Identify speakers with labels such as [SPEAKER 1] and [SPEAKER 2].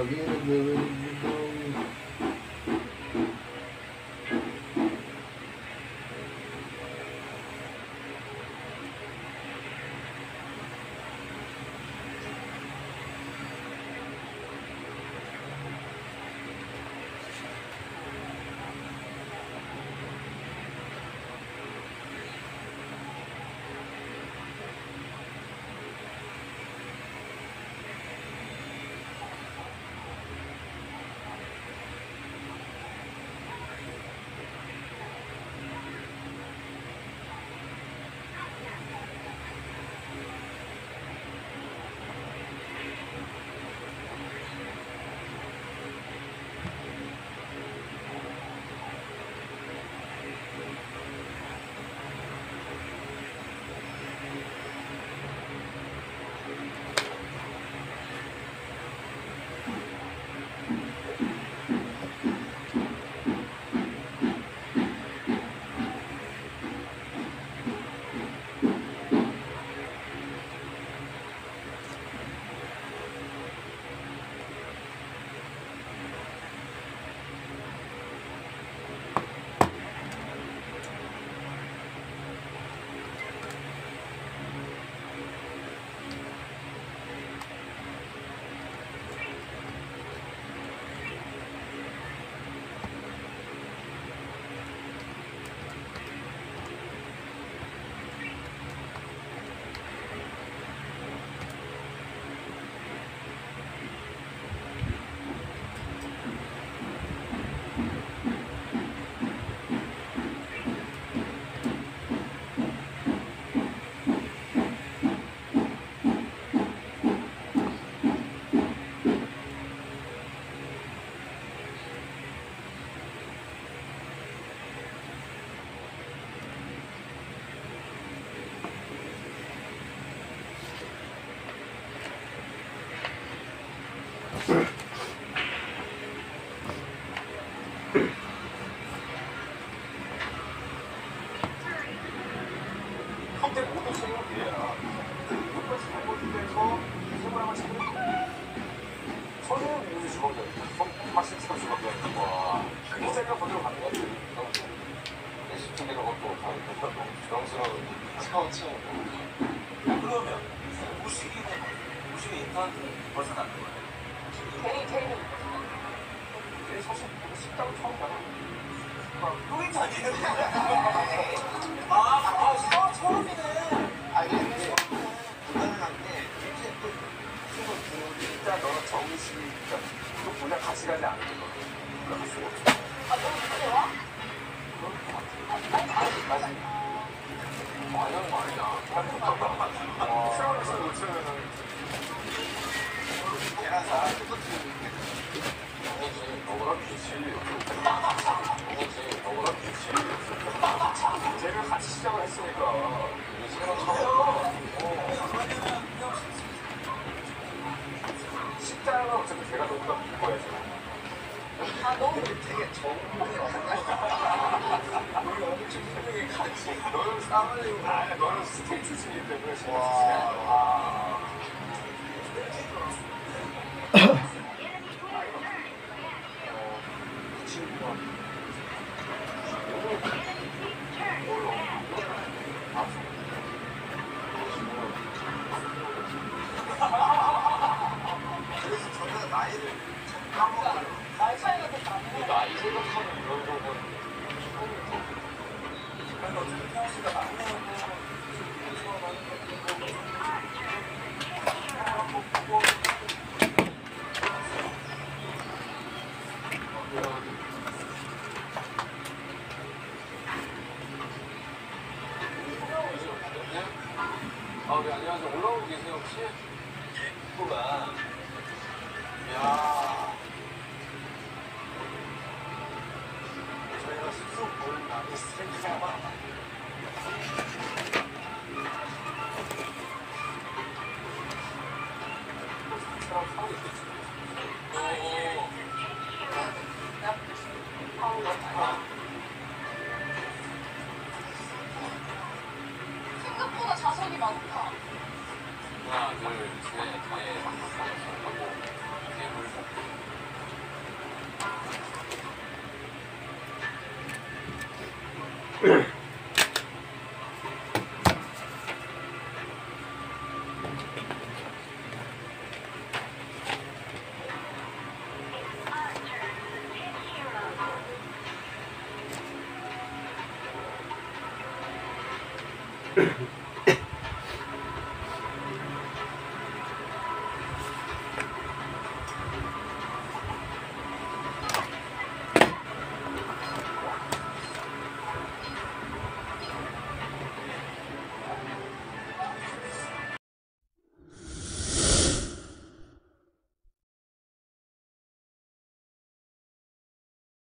[SPEAKER 1] again,
[SPEAKER 2] 그러면 무식이는 무식이 인턴 벗어나는 거예
[SPEAKER 1] 정신이 또 분야 같이 가지 않는 거. 그럴 수 없어.
[SPEAKER 3] 아, 너무 늦게 와?
[SPEAKER 1] 아직까지 마냥 말이야. 세월에서 놓치면은
[SPEAKER 4] 계란사 똑같은
[SPEAKER 1] 아니지 너보다 빛이 아니지 너보다 빛이 쟤를 같이 시작을 했으니까 이제 새로 처음 식당은 어차피 제가 너보다 믿고야지
[SPEAKER 3] 아, 너무
[SPEAKER 4] 되게 정보이
[SPEAKER 1] 우리 엄청 분명히 같이 너는 아 너는 스테이트스이기 때문에 제가
[SPEAKER 4] 와. 그
[SPEAKER 1] 생각하면 이런
[SPEAKER 2] 어쨌든 태영 씨가 막내고
[SPEAKER 1] 아, 네, 안녕하세요. 올라오고 계세요, 혹시?
[SPEAKER 2] 친구가
[SPEAKER 3] 생각보다 자석이 많다.
[SPEAKER 5] Mm-hmm.